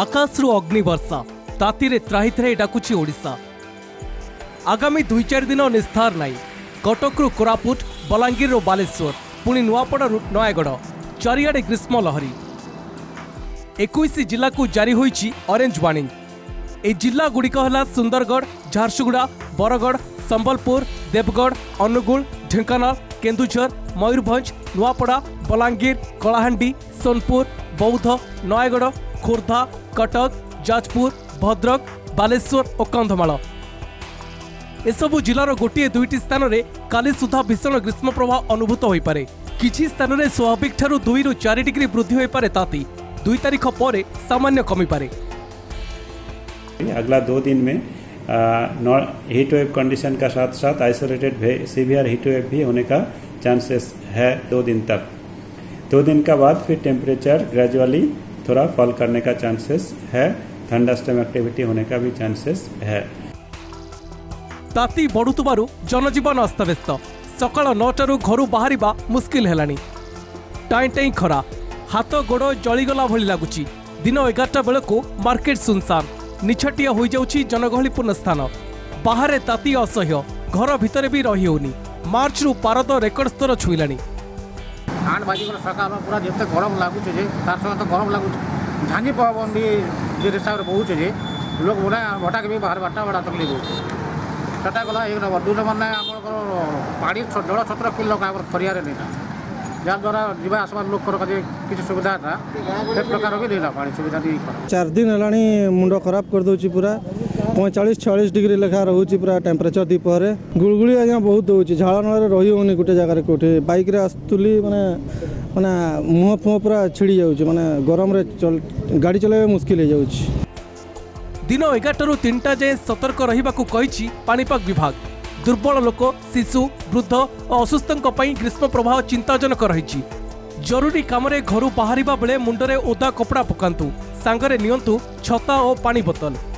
आकाशु अग्नि अग्निवर्षा ताति में त्राही थे डाकुचा आगामी दुई चार दिन निस्थार नाई कटक कोरापुट बलांगीर रु बालेश्वर पुणी नुआपड़ा रु नयगढ़ चारिड़े ग्रीष्म लहरी एक जिला को जारी होरेज वाणी ए जिला गुड़िकला सुंदरगढ़ झारसुगुड़ा बरगढ़ संबलपुर देवगढ़ अनुगुण ढेकाना केन्दूर मयूरभ नुआपड़ा बलांगीर कलाहां सोनपुर बौद्ध नयगढ़ खोर्धा କଟକ ଯାଜପୁର ଭଦ୍ରକ ବାଲେଶ୍ୱର ଓ କନ୍ଧମାଳ ଏସବୁ ଜିଲ୍ଲାର ଗୋଟିଏ ଦୁଇଟି ସ୍ଥାନରେ କାଲି ସୁଦ୍ଧା ଭୀଷଣ ଗ୍ରୀଷ୍ମ ପ୍ରବାହ ଅନୁଭୂତ ହୋଇପାରେ କିଛି ସ୍ଥାନରେ ସ୍ୱାଭାବିକ ଠାରୁ ଦୁଇରୁ ଚାରି ଡିଗ୍ରୀ ବୃଦ୍ଧି ହୋଇପାରେ ତାତି ଦୁଇ ତାରିଖ ପରେ ସାମାନ୍ୟ କମିପାରେ अगला दो दिन में हीट वेव कंडीशन का साथ साथ आइसोलेटेड सीवियर हीट वेव भी होने का चांसेस है दो दिन तक दो दिन का बाद फिर टेम्परेचर ग्रेजुअली थोड़ा फॉल करने का चांसेस है थंडर स्टम एक्टिविटी होने का भी चांसेस है ତାତି ବଢ଼ୁଥିବାରୁ ଜନଜୀବନ ଅସ୍ତବ୍ୟସ୍ତ ସକାଳ ନଅଟାରୁ ଘରୁ ବାହାରିବା ମୁସ୍କିଲ ହେଲାଣି ଟାଇଁ ଟାଇଁ ଖରା ହାତ ଗୋଡ଼ ଜଳିଗଲା ଭଳି ଲାଗୁଛି ଦିନ ଏଗାରଟା ବେଳକୁ ମାର୍କେଟ ଶୂନଶାନ ନିଛାଟିଆ ହୋଇଯାଉଛି ଜନଗହଳିପୂର୍ଣ୍ଣ ସ୍ଥାନ ବାହାରେ ତାତି ଅସହ୍ୟ ଘର ଭିତରେ ବି ରହିହେଉନି ମାର୍ଚ୍ଚରୁ ପାରଦ ରେକର୍ଡ ସ୍ତର ଛୁଇଁଲାଣି ખાંડ બાજીકોના સકામાં પૂરા જે ગરમ લાગુ છે તાર સમય તો ગરમ લાગુ છે ઝાંઝી પવન બી જે હિસાબે બહુ છે লোক মনে হঠাৎ বি বাহার বারটা বড় তকলিফ হচ্ছে সেটা গলা এক নম্বর দুই নম্বর নাই আমার পাড়ি জল ছত্র কিনল আমার ফরিয়ারে নেই না যাদ্বারা যা আসবার লোকর কাছে কিছু সুবিধা সে প্রকার বি নেই না পাড়ি সুবিধা নেই চার দিন হলানি মুন্ড ପଇଁଚାଳିଶ ଛୟାଳିଶ ଡିଗ୍ରୀ ଲେଖା ରହୁଛି ପୁରା ଟେମ୍ପରେଚର ଦ୍ୱିପହରେ ଗୁଳୁଗୁଳି ଆଜ୍ଞା ବହୁତ ଦେଉଛି ଝାଳ ନଳରେ ରହି ହେଉନି ଗୋଟେ ଜାଗାରେ କେଉଁଠି ବାଇକ୍ରେ ଆସୁଥିଲି ମାନେ ମାନେ ମୁହଁ ଫୁହଁ ପୁରା ଛିଡ଼ି ଯାଉଛି ମାନେ ଗରମରେ ଗାଡ଼ି ଚଲାଇବା ମୁସ୍କିଲ ହେଇଯାଉଛି ଦିନ ଏଗାରଟାରୁ ତିନିଟା ଯାଏଁ ସତର୍କ ରହିବାକୁ କହିଛି ପାଣିପାଗ ବିଭାଗ ଦୁର୍ବଳ ଲୋକ ଶିଶୁ ବୃଦ୍ଧ ଓ ଅସୁସ୍ଥଙ୍କ ପାଇଁ ଗ୍ରୀଷ୍ମ ପ୍ରବାହ ଚିନ୍ତାଜନକ ରହିଛି ଜରୁରୀ କାମରେ ଘରୁ ବାହାରିବା ବେଳେ ମୁଣ୍ଡରେ ଓଦା କପଡ଼ା ପକାନ୍ତୁ ସାଙ୍ଗରେ ନିଅନ୍ତୁ ଛତା ଓ ପାଣି ବୋତଲ